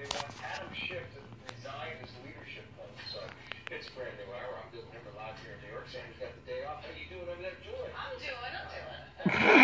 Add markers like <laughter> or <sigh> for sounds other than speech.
they uh, want Adam Schiff to resign his leadership post. So it's brand new hour. I'm Bill Hemmer live here in New York. Sandy's got the day off. How you doing over there, Joy? I'm doing, I'm doing. <laughs>